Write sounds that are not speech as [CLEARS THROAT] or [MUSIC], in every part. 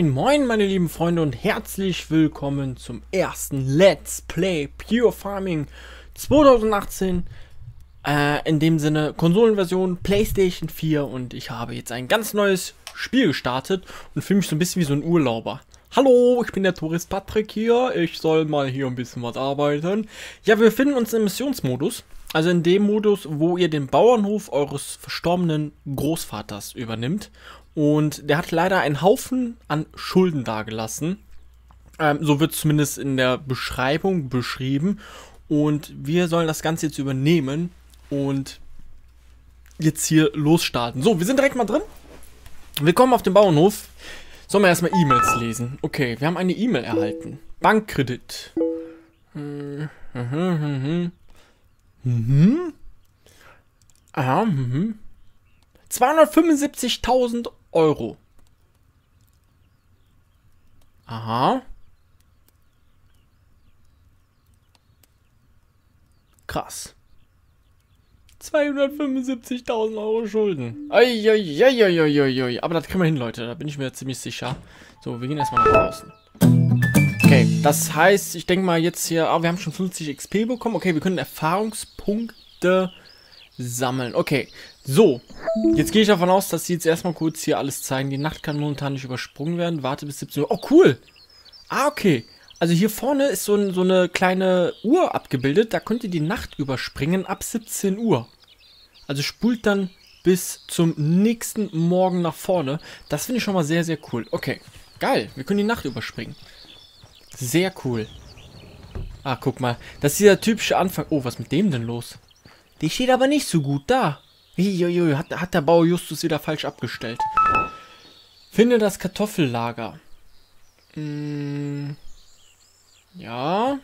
Moin, moin, meine lieben Freunde und herzlich willkommen zum ersten Let's Play Pure Farming 2018. Äh, in dem Sinne Konsolenversion PlayStation 4 und ich habe jetzt ein ganz neues Spiel gestartet und fühle mich so ein bisschen wie so ein Urlauber. Hallo, ich bin der Tourist Patrick hier. Ich soll mal hier ein bisschen was arbeiten. Ja, wir befinden uns im Missionsmodus. Also in dem Modus, wo ihr den Bauernhof eures verstorbenen Großvaters übernimmt. Und der hat leider einen Haufen an Schulden dagelassen. Ähm, so wird zumindest in der Beschreibung beschrieben. Und wir sollen das Ganze jetzt übernehmen und jetzt hier losstarten. So, wir sind direkt mal drin. Willkommen auf dem Bauernhof. Sollen wir erstmal E-Mails lesen? Okay, wir haben eine E-Mail erhalten. Bankkredit. Mhm, mhm, mhm. Aha, mhm. 275.000 Euro. Aha. Krass. 275.000 Euro Schulden. Eieieiei. Aber das kriegen wir hin, Leute. Da bin ich mir ziemlich sicher. So, wir gehen erstmal nach draußen. Okay, das heißt, ich denke mal jetzt hier... Ah, wir haben schon 50 XP bekommen. Okay, wir können Erfahrungspunkte sammeln. Okay, so. Jetzt gehe ich davon aus, dass sie jetzt erstmal kurz hier alles zeigen. Die Nacht kann momentan nicht übersprungen werden. Warte bis 17 Uhr. Oh, cool. Ah, okay. Also hier vorne ist so, ein, so eine kleine Uhr abgebildet. Da könnt ihr die Nacht überspringen ab 17 Uhr. Also spult dann bis zum nächsten Morgen nach vorne. Das finde ich schon mal sehr, sehr cool. Okay, geil. Wir können die Nacht überspringen. Sehr cool. Ah, guck mal. Das ist dieser typische Anfang. Oh, was ist mit dem denn los? Die steht aber nicht so gut da. Uiuiui, hat, hat der Bauer Justus wieder falsch abgestellt. Finde das Kartoffellager. Hm, ja.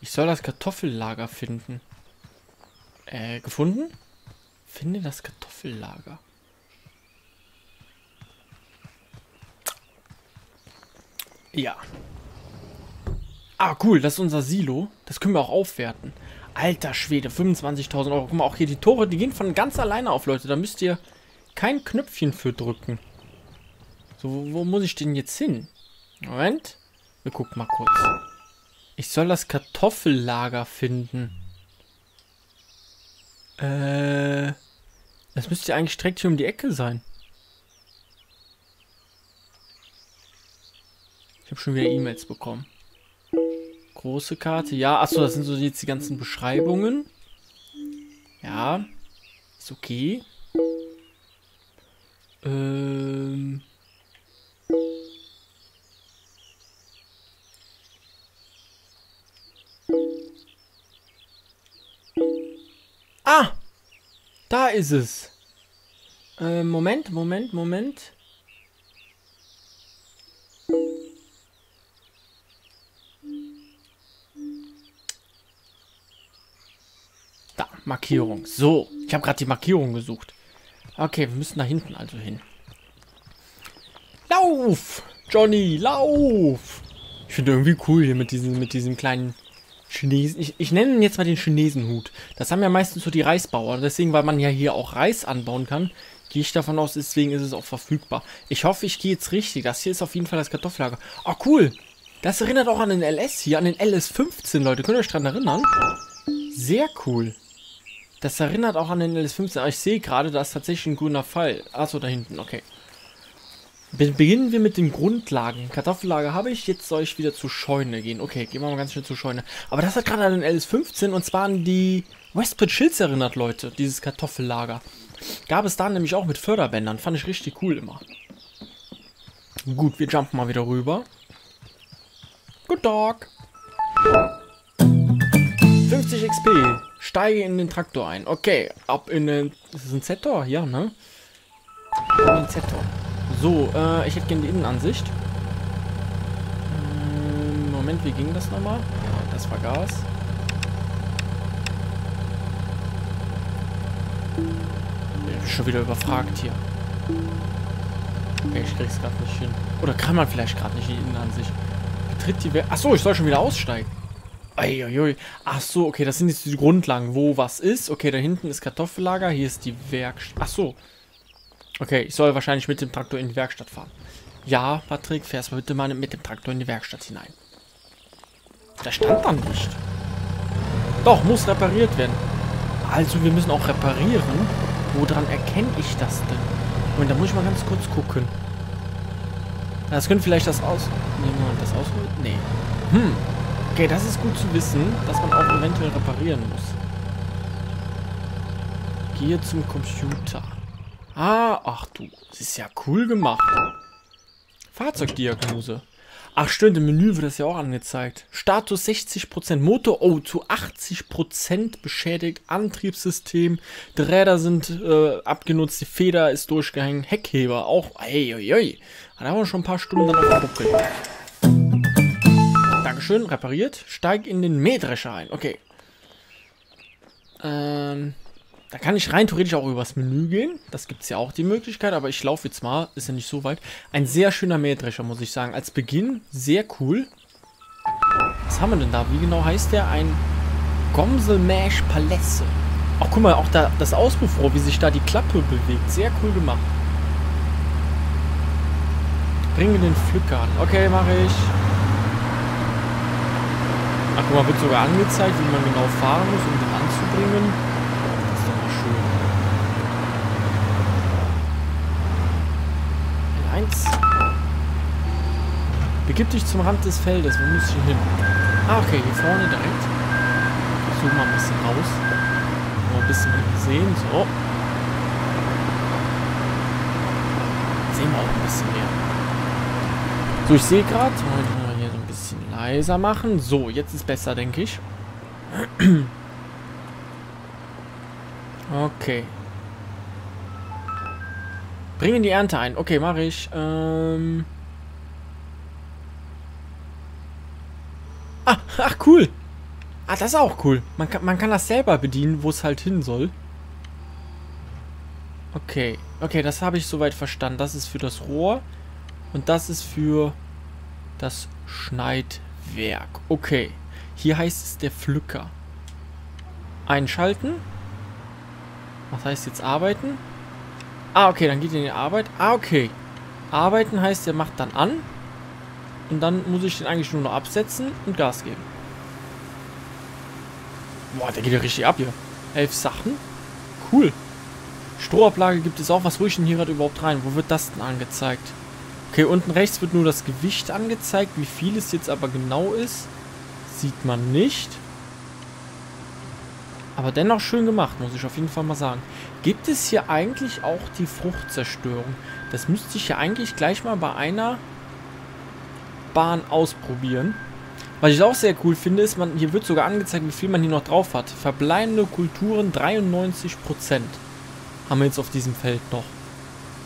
Ich soll das Kartoffellager finden. Äh, gefunden? Finde das Kartoffellager. Ja. Ah, cool, das ist unser Silo. Das können wir auch aufwerten. Alter Schwede, 25.000 Euro. Guck mal, auch hier die Tore, die gehen von ganz alleine auf, Leute. Da müsst ihr kein Knöpfchen für drücken. So, wo, wo muss ich denn jetzt hin? Moment. Wir gucken mal kurz. Ich soll das Kartoffellager finden. Äh... Das müsste ja eigentlich direkt hier um die Ecke sein. Ich habe schon wieder E-Mails bekommen. Große Karte. Ja, achso, das sind so jetzt die ganzen Beschreibungen. Ja. Ist okay. Ähm. Ah! Da ist es. Äh, Moment, Moment, Moment. Markierung. So, ich habe gerade die Markierung gesucht. Okay, wir müssen da hinten also hin. Lauf! Johnny, lauf! Ich finde irgendwie cool hier mit diesem, mit diesem kleinen Chinesen. Ich, ich nenne ihn jetzt mal den Chinesenhut. Das haben ja meistens so die Reisbauer. Deswegen, weil man ja hier auch Reis anbauen kann, gehe ich davon aus, deswegen ist es auch verfügbar. Ich hoffe, ich gehe jetzt richtig. Das hier ist auf jeden Fall das Kartoffellager. Oh, cool! Das erinnert auch an den LS hier, an den LS15, Leute. Könnt ihr euch daran erinnern? Sehr cool. Das erinnert auch an den LS15. Aber ich sehe gerade, da ist tatsächlich ein grüner Pfeil. Achso, da hinten, okay. Be beginnen wir mit den Grundlagen. Kartoffellager habe ich, jetzt soll ich wieder zur Scheune gehen. Okay, gehen wir mal ganz schnell zur Scheune. Aber das hat gerade an den LS15 und zwar an die Westport Schills erinnert, Leute. Dieses Kartoffellager. Gab es da nämlich auch mit Förderbändern. Fand ich richtig cool immer. Gut, wir jumpen mal wieder rüber. Good dog. 50 XP. Steige in den Traktor ein. Okay, ab in den... Das ist ein Z-Tor? Ja, ne? In den Z-Tor. So, äh, ich hätte gerne die Innenansicht. Ähm, Moment, wie ging das nochmal? Das war Gas. Bin schon wieder überfragt hier. Okay, ich krieg's gerade nicht hin. Oder kann man vielleicht gerade nicht die Innenansicht? Betritt die... Achso, ich soll schon wieder aussteigen. Uiuiui. Ach so, okay, das sind jetzt die Grundlagen, wo was ist. Okay, da hinten ist Kartoffellager, hier ist die Werkstatt. Ach so. Okay, ich soll wahrscheinlich mit dem Traktor in die Werkstatt fahren. Ja, Patrick, fährst bitte mal mit dem Traktor in die Werkstatt hinein. Da stand dann nicht. Doch, muss repariert werden. Also, wir müssen auch reparieren. Woran erkenne ich das denn? Und da muss ich mal ganz kurz gucken. Das könnte vielleicht das aus... Nee, Moment, das aus... Nee. Hm. Okay, das ist gut zu wissen, dass man auch eventuell reparieren muss. Gehe zum Computer. Ah, ach du. Das ist ja cool gemacht. Fahrzeugdiagnose. Ach stimmt, im Menü wird das ja auch angezeigt. Status 60%, Motor, oh, zu 80% beschädigt, Antriebssystem, die Räder sind äh, abgenutzt, die Feder ist durchgehängt, Heckheber auch, ey. Da haben wir schon ein paar Stunden dann auf Buckel. Dankeschön, repariert. Steig in den Mähdrescher ein, okay. Ähm, da kann ich rein theoretisch auch übers Menü gehen. Das gibt es ja auch die Möglichkeit, aber ich laufe jetzt mal. Ist ja nicht so weit. Ein sehr schöner Mähdrescher, muss ich sagen. Als Beginn sehr cool. Was haben wir denn da? Wie genau heißt der? Ein Gomselmash Palesse. Ach, guck mal, auch da das Auspuffrohr, wie sich da die Klappe bewegt. Sehr cool gemacht. Bringe den Pflücker an. Okay, mache ich. Ach, guck mal, wird sogar angezeigt, wie man genau fahren muss, um den anzubringen. Eins. Begib dich zum Rand des Feldes. Wo muss ich hin? Ah, okay, hier vorne direkt. Ich zoome mal ein bisschen raus. Mal ein bisschen mehr sehen. So. Sehen wir auch ein bisschen mehr. So, ich sehe gerade. Mal hier so ein bisschen leiser machen. So, jetzt ist besser, denke ich. [CLEARS THROAT] Okay. Bringen die Ernte ein. Okay, mache ich. Ähm ah, ach, cool. Ah, das ist auch cool. Man kann, man kann das selber bedienen, wo es halt hin soll. Okay. Okay, das habe ich soweit verstanden. Das ist für das Rohr. Und das ist für das Schneidwerk. Okay. Hier heißt es der Pflücker. Einschalten. Was heißt jetzt arbeiten? Ah, okay, dann geht er in die Arbeit. Ah, okay. Arbeiten heißt, er macht dann an. Und dann muss ich den eigentlich nur noch absetzen und Gas geben. Boah, der geht ja richtig ab hier. Elf Sachen. Cool. Strohablage gibt es auch. Was ruhig denn hier gerade überhaupt rein? Wo wird das denn angezeigt? Okay, unten rechts wird nur das Gewicht angezeigt. Wie viel es jetzt aber genau ist, sieht man nicht. Aber dennoch schön gemacht, muss ich auf jeden Fall mal sagen. Gibt es hier eigentlich auch die Fruchtzerstörung? Das müsste ich ja eigentlich gleich mal bei einer Bahn ausprobieren. Was ich auch sehr cool finde, ist, man, hier wird sogar angezeigt, wie viel man hier noch drauf hat. Verbleibende Kulturen 93% haben wir jetzt auf diesem Feld noch.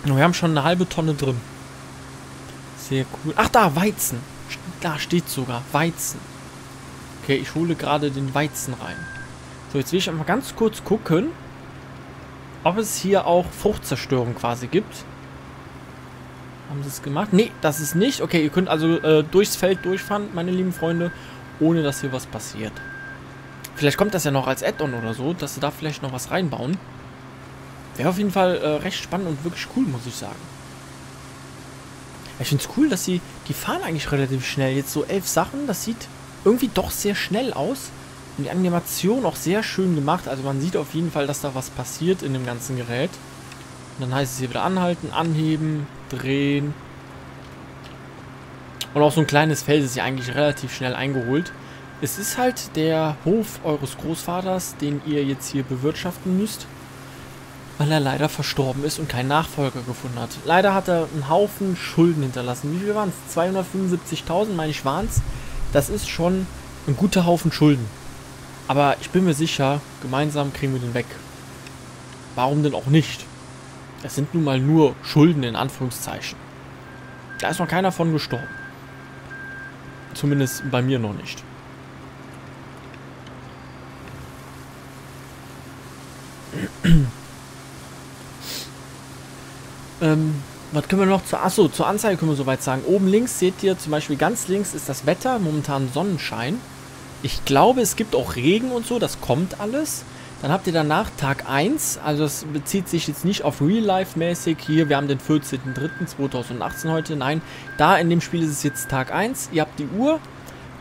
Und wir haben schon eine halbe Tonne drin. Sehr cool. Ach da, Weizen. Da steht sogar Weizen. Okay, ich hole gerade den Weizen rein. So, jetzt will ich einfach ganz kurz gucken, ob es hier auch Fruchtzerstörung quasi gibt. Haben sie es gemacht? Nee, das ist nicht. Okay, ihr könnt also äh, durchs Feld durchfahren, meine lieben Freunde, ohne dass hier was passiert. Vielleicht kommt das ja noch als Add-on oder so, dass sie da vielleicht noch was reinbauen. Wäre auf jeden Fall äh, recht spannend und wirklich cool, muss ich sagen. Ich finde es cool, dass sie, die fahren eigentlich relativ schnell. Jetzt so elf Sachen, das sieht irgendwie doch sehr schnell aus. Und die Animation auch sehr schön gemacht. Also man sieht auf jeden Fall, dass da was passiert in dem ganzen Gerät. Und dann heißt es hier wieder anhalten, anheben, drehen. Und auch so ein kleines Feld ist ja eigentlich relativ schnell eingeholt. Es ist halt der Hof eures Großvaters, den ihr jetzt hier bewirtschaften müsst. Weil er leider verstorben ist und keinen Nachfolger gefunden hat. Leider hat er einen Haufen Schulden hinterlassen. Wie viel waren es? 275.000, meine ich, waren es. Das ist schon ein guter Haufen Schulden. Aber ich bin mir sicher, gemeinsam kriegen wir den weg. Warum denn auch nicht? Es sind nun mal nur Schulden in Anführungszeichen. Da ist noch keiner von gestorben. Zumindest bei mir noch nicht. Ähm, was können wir noch zur... Achso, zur Anzeige können wir soweit sagen. Oben links seht ihr zum Beispiel ganz links ist das Wetter, momentan Sonnenschein. Ich glaube, es gibt auch Regen und so, das kommt alles. Dann habt ihr danach Tag 1, also das bezieht sich jetzt nicht auf Real-Life-mäßig. Hier, wir haben den 14.03.2018 heute. Nein, da in dem Spiel ist es jetzt Tag 1. Ihr habt die Uhr,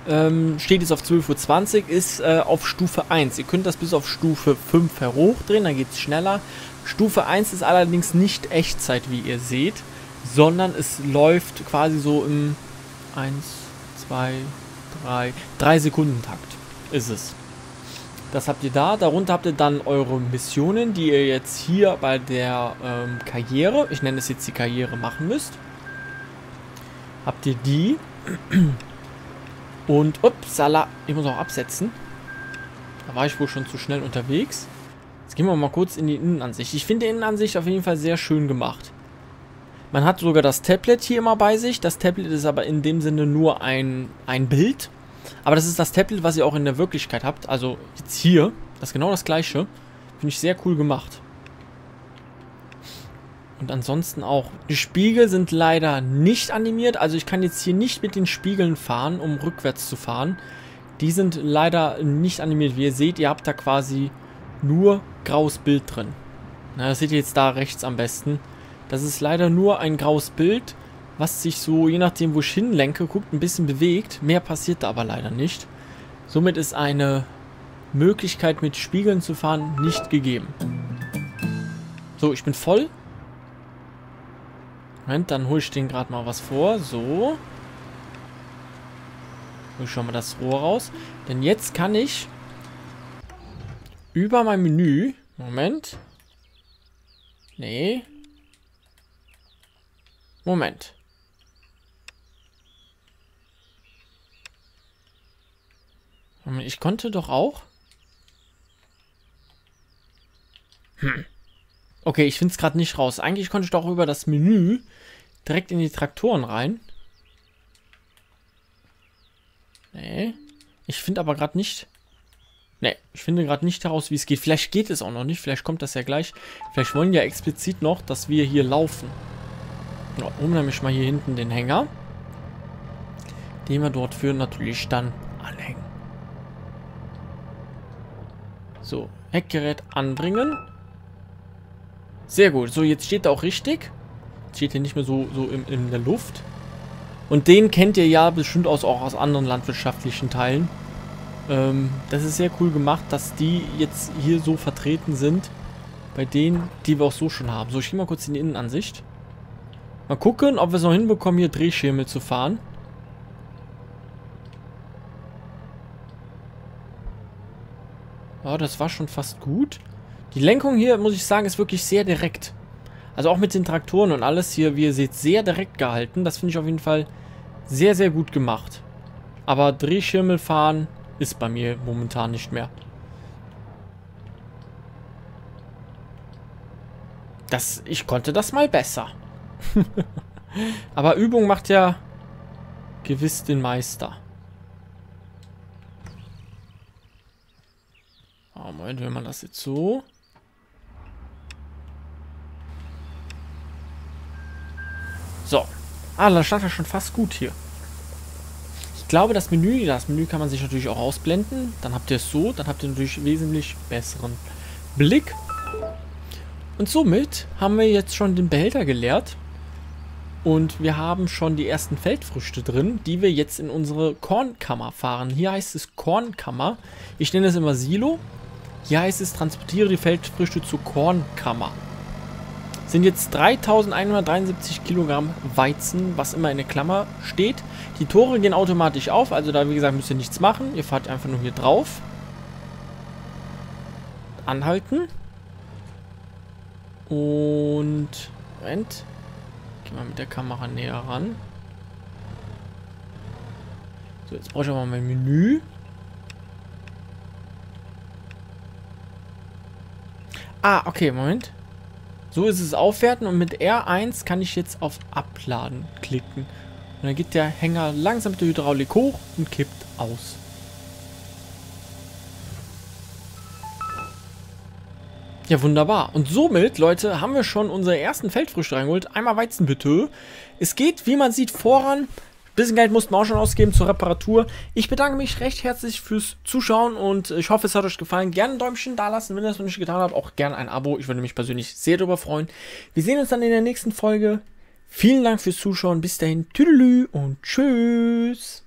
ähm, steht jetzt auf 12.20 Uhr, ist äh, auf Stufe 1. Ihr könnt das bis auf Stufe 5 herochdrehen, dann geht es schneller. Stufe 1 ist allerdings nicht Echtzeit, wie ihr seht, sondern es läuft quasi so im 1, 2, 3, 3 Sekunden Takt ist es. Das habt ihr da. Darunter habt ihr dann eure Missionen, die ihr jetzt hier bei der ähm, Karriere, ich nenne es jetzt die Karriere, machen müsst. Habt ihr die. Und, upsala, ich muss auch absetzen. Da war ich wohl schon zu schnell unterwegs. Jetzt gehen wir mal kurz in die Innenansicht. Ich finde die Innenansicht auf jeden Fall sehr schön gemacht. Man hat sogar das Tablet hier immer bei sich. Das Tablet ist aber in dem Sinne nur ein, ein Bild. Aber das ist das Tablet, was ihr auch in der Wirklichkeit habt. Also jetzt hier. Das ist genau das gleiche. Finde ich sehr cool gemacht. Und ansonsten auch. Die Spiegel sind leider nicht animiert. Also ich kann jetzt hier nicht mit den Spiegeln fahren, um rückwärts zu fahren. Die sind leider nicht animiert. Wie ihr seht, ihr habt da quasi nur graues Bild drin. Na, das seht ihr jetzt da rechts am besten. Das ist leider nur ein graues Bild, was sich so, je nachdem wo ich hinlenke, guckt, ein bisschen bewegt. Mehr passiert da aber leider nicht. Somit ist eine Möglichkeit mit Spiegeln zu fahren nicht gegeben. So, ich bin voll. Moment, dann hole ich den gerade mal was vor. So. Hol ich schon mal das Rohr raus. Denn jetzt kann ich über mein Menü... Moment. Nee. Moment. Ich konnte doch auch... Hm. Okay, ich finde es gerade nicht raus. Eigentlich konnte ich doch über das Menü direkt in die Traktoren rein. Nee. Ich finde aber gerade nicht... Nee, ich finde gerade nicht heraus, wie es geht. Vielleicht geht es auch noch nicht. Vielleicht kommt das ja gleich. Vielleicht wollen ja explizit noch, dass wir hier laufen. Um nämlich mal hier hinten den Hänger. Den wir dort für natürlich dann anhängen. So, Heckgerät anbringen. Sehr gut. So, jetzt steht er auch richtig. Jetzt steht er nicht mehr so, so in, in der Luft. Und den kennt ihr ja bestimmt aus, auch aus anderen landwirtschaftlichen Teilen. Ähm, das ist sehr cool gemacht, dass die jetzt hier so vertreten sind. Bei denen, die wir auch so schon haben. So, ich gehe mal kurz in die Innenansicht. Mal gucken, ob wir es noch hinbekommen, hier Drehschirme zu fahren. Ja, das war schon fast gut. Die Lenkung hier, muss ich sagen, ist wirklich sehr direkt. Also auch mit den Traktoren und alles hier, wie ihr seht, sehr direkt gehalten. Das finde ich auf jeden Fall sehr, sehr gut gemacht. Aber Drehschirmel fahren ist bei mir momentan nicht mehr. Das, ich konnte das mal besser. [LAUGHS] Aber Übung macht ja gewiss den Meister. Oh, Moment, wenn man das jetzt so... So. Ah, dann stand er schon fast gut hier. Ich glaube, das Menü, das Menü kann man sich natürlich auch ausblenden. Dann habt ihr es so, dann habt ihr natürlich wesentlich besseren Blick. Und somit haben wir jetzt schon den Behälter geleert. Und wir haben schon die ersten Feldfrüchte drin, die wir jetzt in unsere Kornkammer fahren. Hier heißt es Kornkammer. Ich nenne es immer Silo. Hier heißt es, transportiere die Feldfrüchte zur Kornkammer. Sind jetzt 3173 Kilogramm Weizen, was immer in der Klammer steht. Die Tore gehen automatisch auf, also da wie gesagt müsst ihr nichts machen. Ihr fahrt einfach nur hier drauf. Anhalten. Und... Moment. Gehen wir mit der Kamera näher ran. So, jetzt brauche ich aber mein Menü. Ah, okay, Moment. So ist es aufwerten und mit R1 kann ich jetzt auf Abladen klicken. Und dann geht der Hänger langsam mit der Hydraulik hoch und kippt aus. Ja, wunderbar. Und somit, Leute, haben wir schon unsere ersten Feldfrüchte reingeholt. Einmal Weizen bitte. Es geht, wie man sieht, voran bisschen Geld mussten wir auch schon ausgeben zur Reparatur. Ich bedanke mich recht herzlich fürs Zuschauen und ich hoffe, es hat euch gefallen. Gerne ein Däumchen da lassen, wenn ihr das noch nicht getan habt. Auch gerne ein Abo. Ich würde mich persönlich sehr darüber freuen. Wir sehen uns dann in der nächsten Folge. Vielen Dank fürs Zuschauen. Bis dahin. Tüdelü und tschüss.